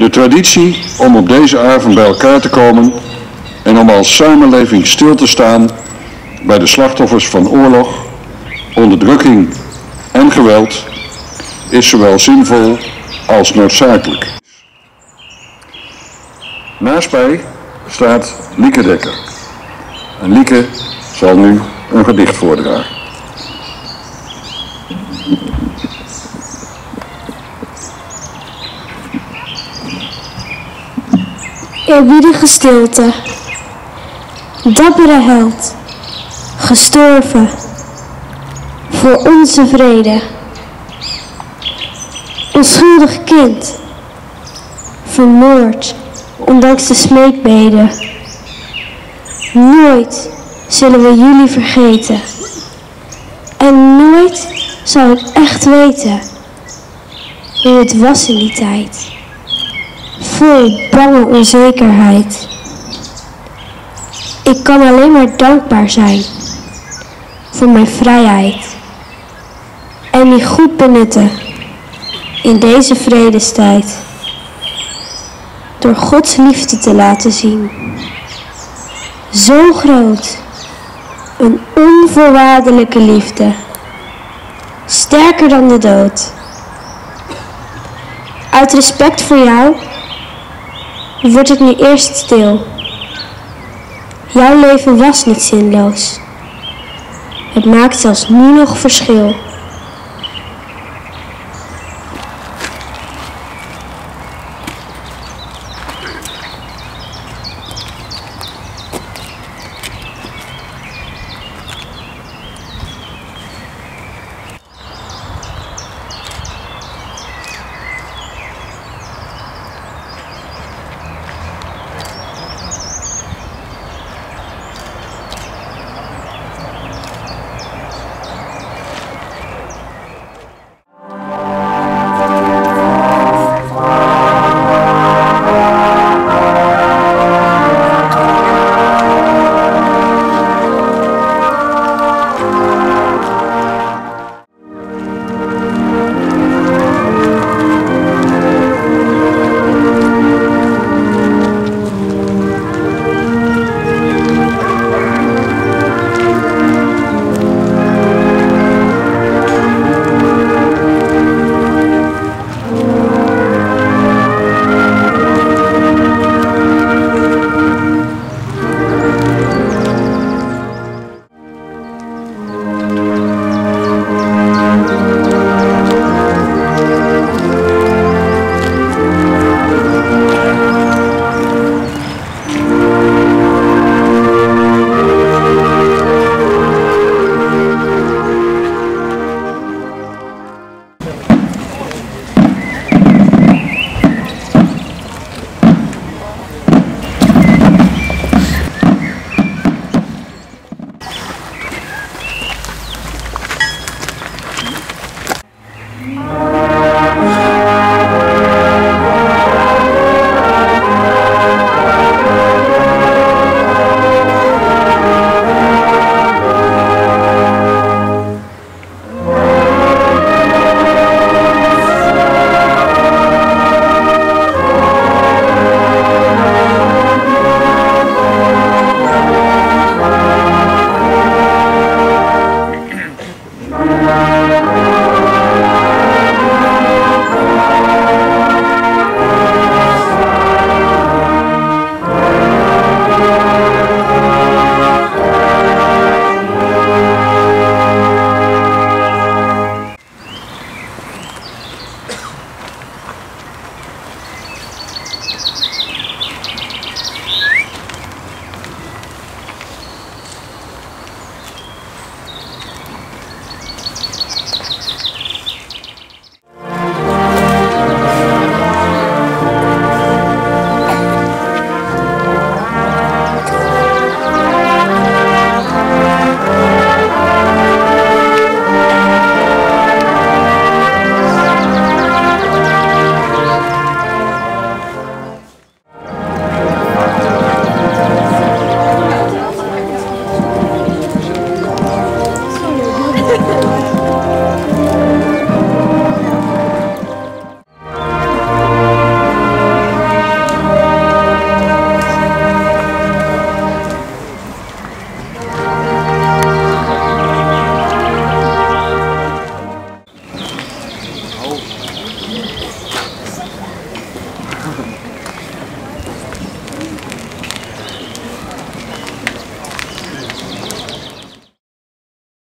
De traditie om op deze avond bij elkaar te komen en om als samenleving stil te staan bij de slachtoffers van oorlog, onderdrukking en geweld is zowel zinvol als noodzakelijk. Naast mij staat Lieke Dekker. En Lieke zal nu een gedicht voordragen. Eerbiedige stilte, dappere held, gestorven voor onze vrede. Onschuldig kind, vermoord ondanks de smeekbeden. Nooit zullen we jullie vergeten. En nooit zal ik echt weten hoe het was in die tijd. Vol bange onzekerheid. Ik kan alleen maar dankbaar zijn voor mijn vrijheid. En die goed benutten in deze vredestijd. Door Gods liefde te laten zien. Zo groot. Een onvoorwaardelijke liefde. Sterker dan de dood. Uit respect voor jou word ik nu eerst stil. Jouw leven was niet zinloos. Het maakt zelfs nu nog verschil.